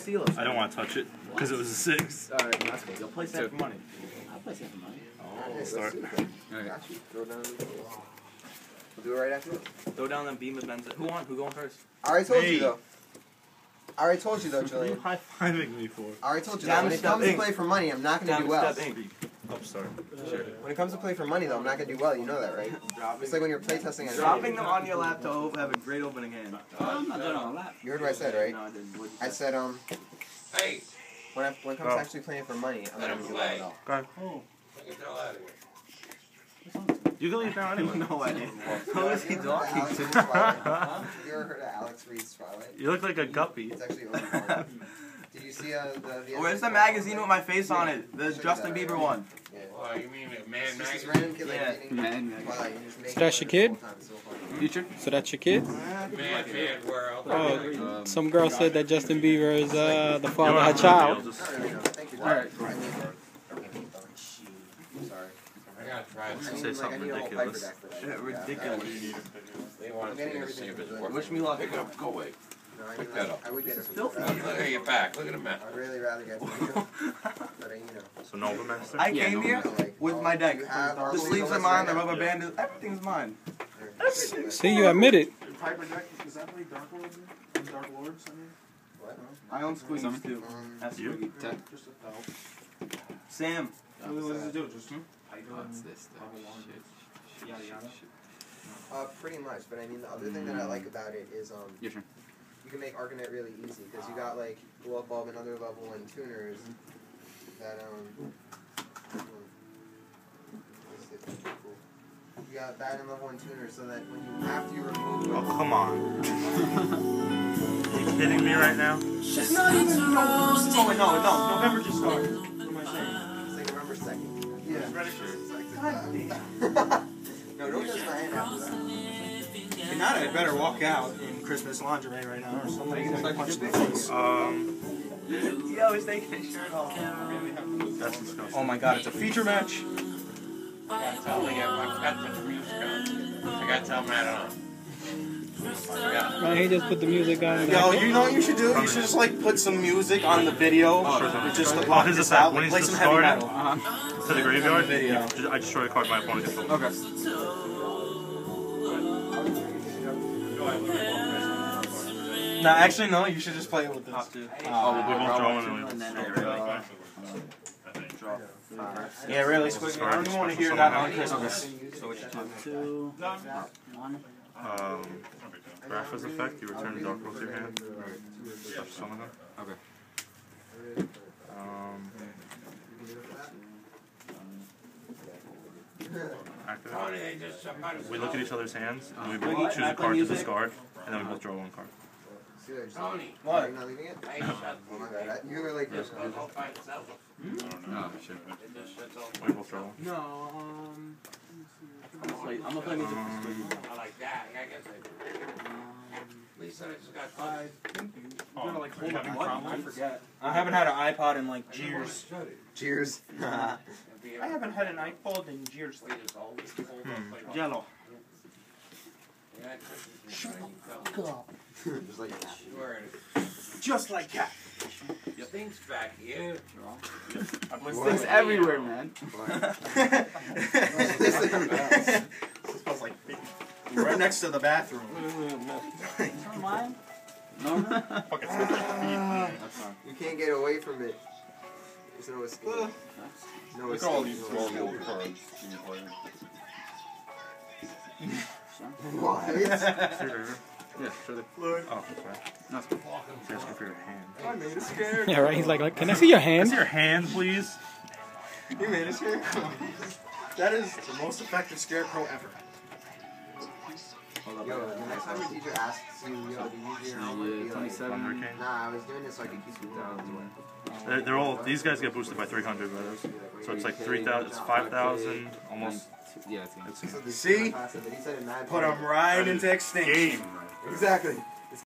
steal I don't want to touch it because it was a six. Alright, that's cool. You'll play Two. seven for money. I'll play some money. Oh, I'll start. Okay. Got you. Throw down. We'll do it right after this. Throw down them beam of Benz. Who won? Who going first? I already told Hey. you though. I already told you though, What are you Julian. high fiving me for? I already told you that. When it comes to play for money, I'm not gonna Down do well. step Inc. Upstart. Oh, when it comes to play for money though, I'm not gonna do well. You know that, right? It's like when you're playtesting Dropping them on your lap to have a great opening hand. I'm not doing on a lap. You heard what I said, right? No, I didn't. What'd I said um. Hey, When, I, when it comes Oh. to actually playing for money, I'm not gonna do that play. at all. Go ahead. get the hell out of here. You can leave now anyway. no idea. Who is he talking Alex to? Reed's Twilight. You ever heard of Alex Reed's Twilight? You look like a guppy. It's actually over. Did you see uh, the? the Where's the magazine with my face on it? The Justin Bieber one. Yeah. Oh, you mean a man It's just this magazine? random kid like Yeah. reading Man, Twilight and just making So that's fun your of it kid? The whole time. It's so. Future? So that's your kid? Man, man world. Oh, Um, some girl said that Justin Bieber is uh, the father of her child. I'll just- Not really, no. Thank you. Alright. I need I'm sorry. Gotta try I. Say need, like, I something need ridiculous. Piper deck for that. Yeah, ridiculous. They want to see if it's the- working. Wish me luck. Pick it up, go away. Pick that up. I would get it for Filthy. that. Look at your back. Look at him. I'd really rather get Pico, but you know. So Nova Master. I Yeah, came no, here so, with my deck. The all sleeves are mine. The rubber band is everything's mine. See, you admit it. Piper deck, is that like Dark Lords? in- Dark Lords, I mean? What? I own Squeakies too. That's You? Squeaky. Just a belt. Sam. What what does it do? Just hmm? What's this? Level. Shit. Yada yada. uh, pretty much, but I mean, the other thing that I like about it is um, Your turn. you can make Arcanite really easy because you got like Glow-Up Bulb and other level one tuners that um. hmm, let's that's cool. You got that and level one tuners so that when you after you remove Oh come on. Are you kidding me right now? It's not even close. Oh, wait, no, no. November just started. What am I saying? it's like November second. Yeah. Ready for no, don't touch my hand after that. If not, I'd better walk out in Christmas lingerie right now, or somebody's gonna punch in. Um, Yo, he's taking his shirt off. that's disgusting. Oh my god, it's a feature match. I gotta tell him. I forgot to put the music on. I gotta tell him that on. I forgot. Man, he just put the music on. Yo, you know what you should do? You should just like put some music on the video. Oh, just to oh, lock his this out. when Like, play some heavy discarded? metal. Uh-huh. To the graveyard? Video. Yeah, just- I destroy a card my opponent gets over. Okay. No, actually, no. You should just play it with this. Top two. Oh, We both draw one and we and then both I draw. Draw. Yeah, really, Squiggy. I don't even want to hear that on Christmas. So what you do? two, one. Um, Grapha's effect, you return Dark World to your hand. Stuff summon them. Okay. Um, activate. Tony, they just somebody. We look at each other's hands, and we both choose a card to discard, and then we both draw one card. See what I just did? Tony. Are you not leaving it? Hey, shut Oh my god, hmm? you were like this. Go by itself. Oh, shit. It just sits over. We both draw one. No, um. I'm gonna play, I'm gonna play music for I like that. I guess I. At least I just got five. I'm gonna like hold my button. I forget. I haven't had an iPod in like years. Cheers. I haven't had an iPod in years. We just always hold hmm. up. Jello. Yeah, Shut up. Just like that. Sure. Just like that. It stinks back here. Things everywhere, man. This smells like feet. Right next to the bathroom. mine? Norman? Fucking smells like feet. You can't get away from it. There's no escape. No Look at all these small escape. gold cards in your player. What? Server. Yeah, sure. they- Oh, that's right. That's cool. You're for your hand. I made it scared. Yeah, right. He's like, like, can I see your Can I see your hand, please? You made it scared. That is the most effective scarecrow ever. Hold up. Yo, the next time your teacher asks you, yo, do you use your homework? Yeah, be like, 27. Thunder King. Nah, I was doing this so I could keep school down away. They're, they're all, these guys get boosted by 300 by those. So it's like 3,000, it's 5,000, almost. Yeah, it's It's So the See? class said that he said it mad Put them right into extinction. game. Exactly.